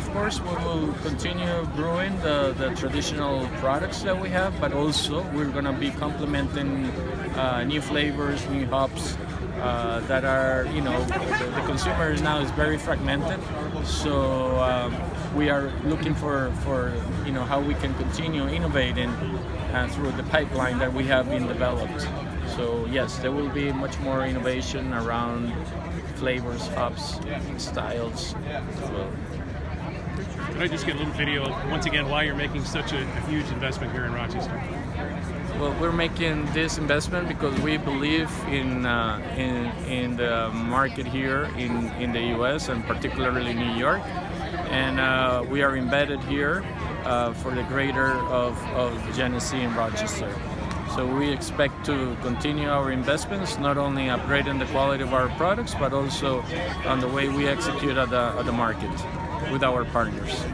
of course, we will continue brewing the, the traditional products that we have, but also we're going to be complementing uh, new flavors, new hops. Uh, that are, you know, the, the, consumer now is very fragmented. So um, we are looking for, for, you know, how we can continue innovating uh, through the pipeline that we have been developed. So yes, there will be much more innovation around flavors, hops, styles as well. Could I just get a little video once again, why you're making such a, a huge investment here in Rochester? Well, we're making this investment because we believe in uh, in, in the market here in, in the U.S. and particularly New York, and uh, we are embedded here uh, for the greater of, of Genesee and Rochester. So we expect to continue our investments, not only upgrading the quality of our products, but also on the way we execute at the, at the market with our partners.